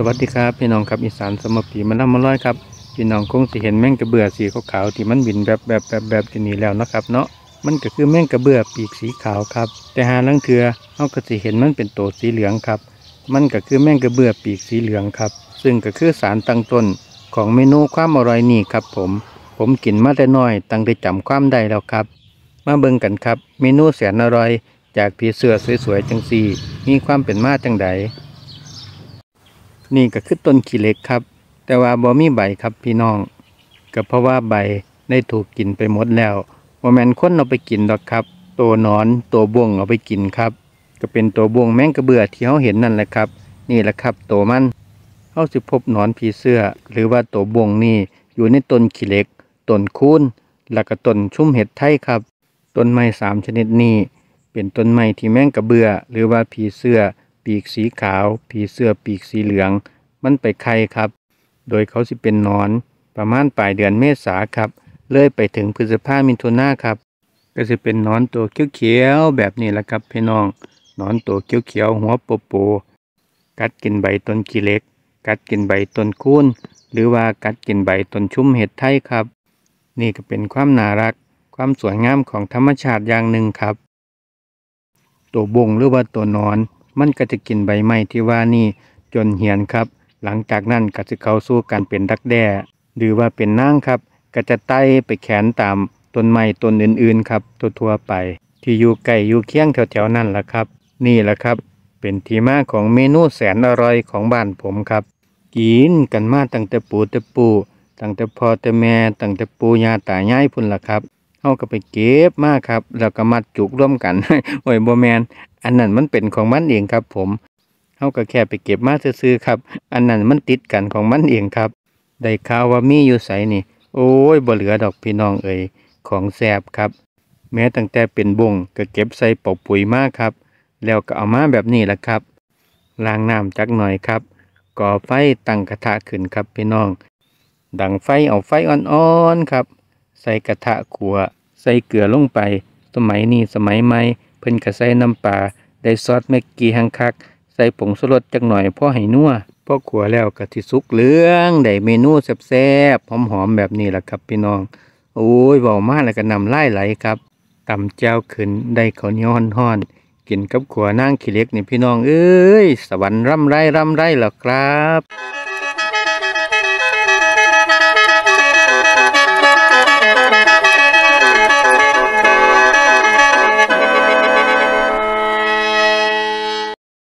สวัสดีครับพี่น้องครับอีสานสมปีมันน้ำมันร้อยครับพี่น้องคงสิเห็นแมงกระเบือสีขาวๆที่มันบินแบบแบบแบบแบบที่นี่แล้วนะครับเนาะมันก็คือแมงกระเบือปีกสีขาวครับ แต่หาลังเถือเราก็สิเห็นมันเป็นตัวสีเหลืองครับ มันก็คือแมงกระเบือปีกสีเหลืองครับ ซึ่งก็คือสารตั้งต้นของเมนูความอร่อยนี่ครับ ผม ผมกินมาแต่น้อย ตั้งแต่จำความได้แล้วครับ มาเบิ่งกันครับ เมนูแสนอร่อย จากผีเสื้อสวยๆจังซีมีความเป็นมาจังใด นี่ก็คือต้นขี้เหล็กครับ แต่ว่าบ่มีใบครับพี่น้อง ก็เพราะว่าใบได้ถูกกินไปหมดแล้วบ่าแมนคนเอาไปกินดอกครับ ตัวนอนตัวบ่วงเอาไปกินครับ ก็เป็นตัวบ่วงแมงกระเบือที่เฮาเห็นนั่นแหละครับ นี่แหละครับตัวมันเฮาสิพบนอนผีเสื้อ หรือว่าตัวบ่วงนี่อยู่ในต้นขี้เหล็กต้นคูนแล้วก็ต้นชุ่มเห็ดไทยครับต้นไม้สามชนิดนี้เป็นต้นไม้ที่แมงกระเบือ หรือว่าผีเสื้อ ปีกสีขาว ผีเสื้อปีกสีเหลือง มันไปไข่ครับ โดยเขาสิเป็นนอน ประมาณปลายเดือนเมษาครับ เลื่อยไปถึงพฤษภามิถุนาครับ ก็จะเป็นนอนตัวเขียวๆแบบนี้แหละครับพี่น้อง นอนตัวเขียวๆหัวโปโป กัดกินใบต้นขี้เล็ก กัดกินใบต้นคูนหรือว่ากัดกินใบต้นชุ่มเห็ดไทยครับ นี่ก็เป็นความน่ารัก ความสวยงามของธรรมชาติอย่างหนึ่งครับ ตัวบงหรือว่าตัวนอน มันก็จะกินใบไม้ที่ว่านี่จนเหียนครับ หลังจากนั้นก็จะเข้าสู่การเป็นดักแด้หรือว่าเป็นนางครับ ก็จะไต่ไปแขนตามต้นไม้ต้นอื่นๆครับทั่วๆไป ที่อยู่ใกล้อยู่เคียงแถวๆนั่นแหละครับ นี่แหละครับ เป็นที่มาของเมนูแสนอร่อยของบ้านผมครับ กินกันมาตั้งแต่ปู่แต่ปู่ตั้งแต่พ่อแต่แม่ตั้งแต่ปู่ย่าตายายพุ่นล่ะครับเฮาก็ไปเก็บมากครับ แล้วก็มัดจุกร่วมกันโอ้ยบ่แมน อันนั้นมันเป็นของมันเองครับ ผมเฮาก็แค่ไปเก็บมาซื่อครับ อันนั้นมันติดกันของมันเองครับ ได้ข่าวว่ามีอยู่ไสนี่ โอ้ยบ่เหลือดอกพี่น้องเอ่ยของแซบครับ แม้ตั้งแต่เป็นบงก็เก็บใส่ปอกปุ๋ยมากครับ แล้วก็เอามาแบบนี้แหละครับล้างน้ำจักหน่อยครับก่อไฟตั้งกระทะขึ้นครับพี่น้อง ดังไฟเอาไฟอ่อนๆครับ ใส่กระทะขัว ใส่เกลือลงไป สมัยนี้สมัยใหม่ เพิ่นก็ใส่น้ำปลาได้ซอสแม็กกี้หังคัก ใส่ผงชูรสจักหน่อยพอให้นัวพอขัวแล้วก็สิสุกเหลืองได้เมนูแซ่บๆหอมๆแบบนี้แหละครับพี่น้อง โอ้ยเบามากแล้วก็นำไล่ไหลครับตำเจ้าขึ้นได้ข้าวเหนียวห่อนๆกินกับขัวนั่งขี้เล็กนี่พี่น้องเอ้ยสวรรค์ร่ำไรร่ำไรหรอครับ